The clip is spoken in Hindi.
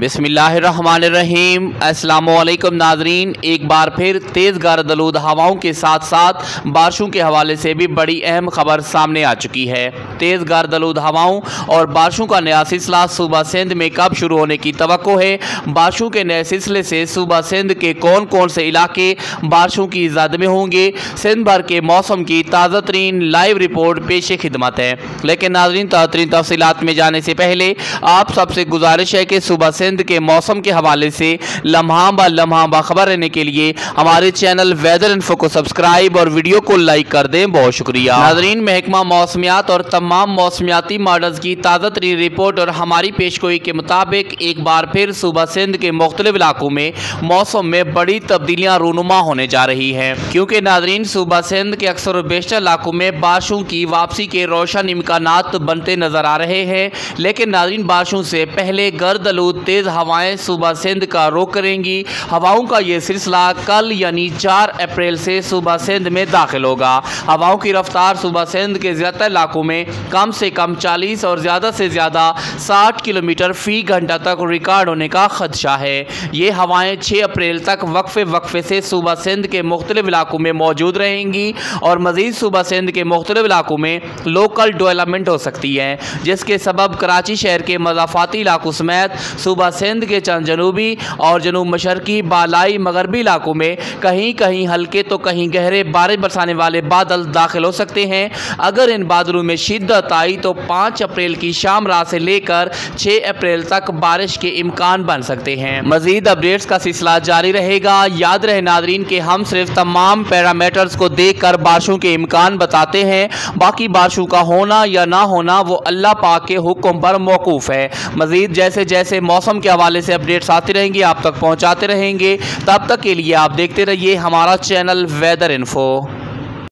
बिसमीम असलकुम नाजरीन। एक बार फिर तेज़ गारदलूद हवाओं के साथ साथ बारिशों के हवाले से भी बड़ी अहम खबर सामने आ चुकी है। तेज़ गारदलूद हवाओं और बारिशों का नया सिलसिला सूबा सिंध में कब शुरू होने की तो है? बारिशों के नए सिलसिले से सूबा सिंध के कौन कौन से इलाके बारिशों की इजाद में होंगे? सिंध भर के मौसम की ताज़ा तरीन लाइव रिपोर्ट पेश खिदमत है। लेकिन नाजरीन तरीन तफसीत में जाने से पहले आप सबसे गुजारिश है कि सुबह सिंध के मौसम के हवाले से लम्हा ब लम्हा बाखबर रहने के लिए हमारे चैनल वेदर इन्फो को सब्सक्राइब और वीडियो को लाइक कर दें। बहुत शुक्रिया। नाजरीन, महकमा मौसमियात और तमाम मौसमियाती मॉडल्स की ताज़ा तरीन रिपोर्ट और हमारी पेशगोई के मुताबिक एक बार फिर सुबह सिंध के मुख्तलिफ़ इलाकों में मौसम में बड़ी तब्दीलियाँ रूनुमा होने जा रही हैं। क्योंकि नाजरीन सुबह सिंध के अक्सर और बेशतर इलाकों में बारिशों की वापसी के रोशन इम्कान बनते नज़र आ रहे हैं। लेकिन नाजरीन, बारिशों से पहले गर्द आलूद तेज़ हवाएँ सुबह सिंध का रुख करेंगी। हवाओं का ये सिलसिला कल यानी चार अप्रैल से सुबह सिंध में दाखिल होगा। हवाओं की रफ्तार सुबह सिंध के ज़्यादा इलाकों में कम से कम चालीस और ज़्यादा से ज़्यादा साठ किलोमीटर फ़ी घंटा तक रिकॉर्ड होने का खदशा है। ये हवाएँ छः अप्रैल तक वक्फे वक्फे से सुबह सिंध के मुख्तलिफ़ इलाकों में मौजूद रहेंगी और मज़ीद सुबह सिंध के मुख्तलिफ़ इलाकों में लोकल डेवलपमेंट हो सकती है, जिसके सबब कराची शहर के मजाफाती इलाकों समेत सूबा सिंध के चंद जनूबी और जनूब मशरकी बालाई मगरबी इलाकों में कहीं कहीं हल्के तो कहीं गहरे बारिश बरसाने वाले बादल दाखिल हो सकते हैं। अगर इन बादलों में शिद्दत आई तो पाँच अप्रैल की शाम रात से लेकर छः अप्रैल तक बारिश के इम्कान बन सकते हैं। मजीद अपडेट्स का सिलसिला जारी रहेगा। याद रहे नादरीन के हम सिर्फ़ तमाम पैरामीटर्स को देख कर बारिशों के इम्कान बताते हैं। बाकी बारिशों का होना या ना होना वो अल्लाह पाक के हुक्म पर मौकूफ़ है। मजीद जैसे जैसे मौसम के हवाले से अपडेट्स आती रहेंगी, आप तक पहुँचाते रहेंगे। तब तक के लिए आप देखते रहिए हमारा चैनल वेदर इन्फो।